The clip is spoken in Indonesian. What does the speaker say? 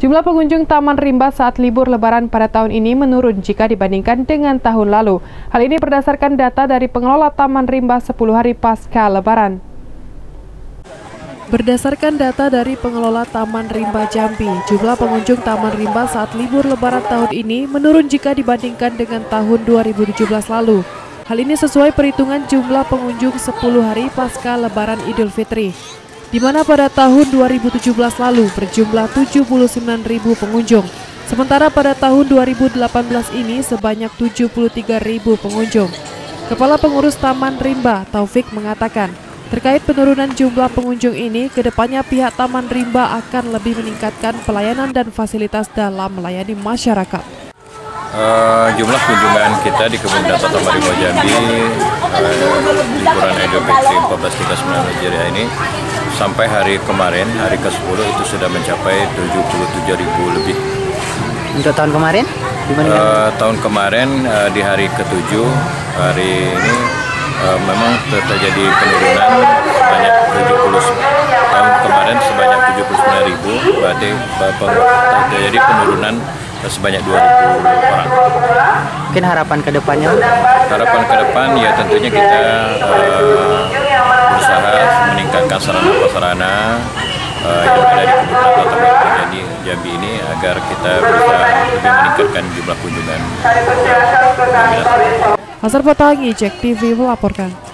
Jumlah pengunjung Taman Rimba saat libur lebaran pada tahun ini menurun jika dibandingkan dengan tahun lalu. Hal ini berdasarkan data dari pengelola Taman Rimba 10 hari pasca lebaran. Berdasarkan data dari pengelola Taman Rimba Jambi, jumlah pengunjung Taman Rimba saat libur lebaran tahun ini menurun jika dibandingkan dengan tahun 2017 lalu. Hal ini sesuai perhitungan jumlah pengunjung 10 hari pasca lebaran Idul Fitri di mana pada tahun 2017 lalu berjumlah 79.000 pengunjung. Sementara pada tahun 2018 ini sebanyak 73.000 pengunjung. Kepala Pengurus Taman Rimba, Taufik mengatakan, terkait penurunan jumlah pengunjung ini, ke depannya pihak Taman Rimba akan lebih meningkatkan pelayanan dan fasilitas dalam melayani masyarakat. Uh, jumlah kunjungan kita di Kebun Data Taman Rimba Jambi liburan Idul Fitri 1439 Hijriah ini sampai hari kemarin, hari ke-10 itu sudah mencapai 77 ribu lebih. Untuk tahun kemarin? Uh, tahun kemarin uh, di hari ke-7, hari ini uh, memang terjadi penurunan sebanyak 70 tahun kemarin sebanyak 79 ribu, berarti terjadi penurunan sebanyak 2 ribu orang. Mungkin harapan ke depannya? Harapan ke depan ya tentunya kita uh, berusaha meningkatkan sarana-prasarana uh, yang ada di Kebun Rata Jambi, Jambi ini agar kita bisa lebih meningkatkan jumlah kunjungan. Hasar Fatangi, Cek TV melaporkan.